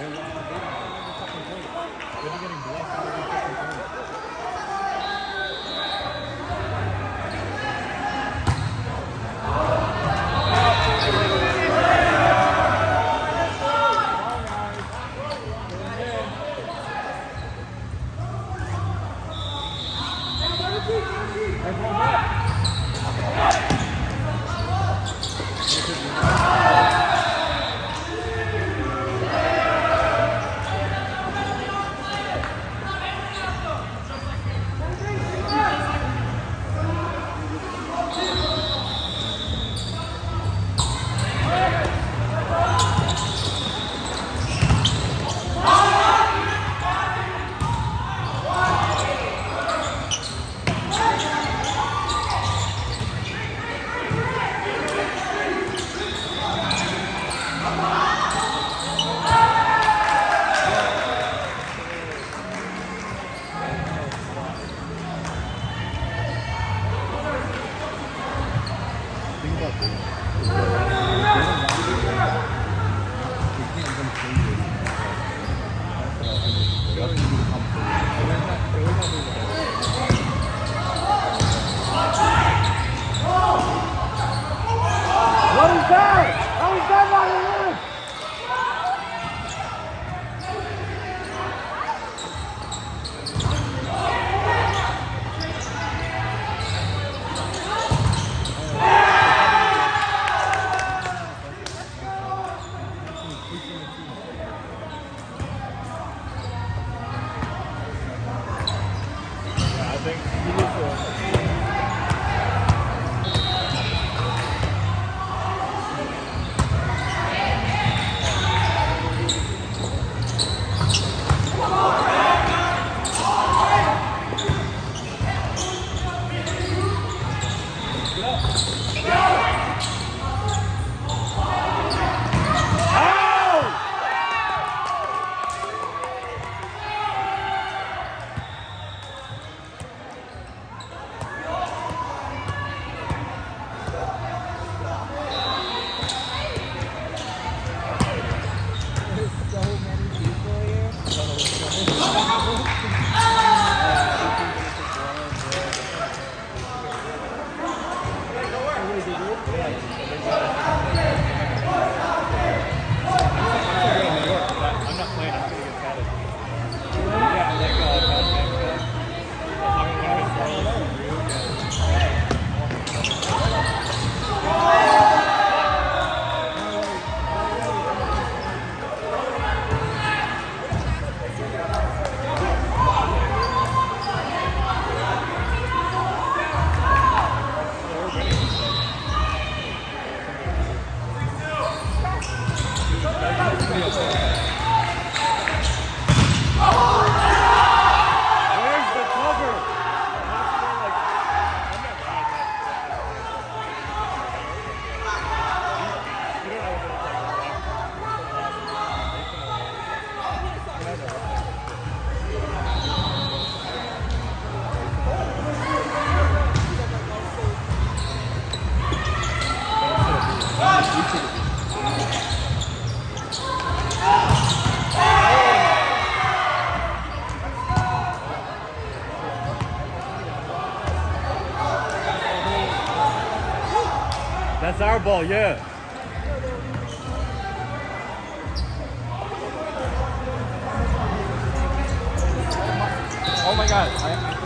They're left getting blocked out. of I think. That's our ball, yeah. Oh my god. I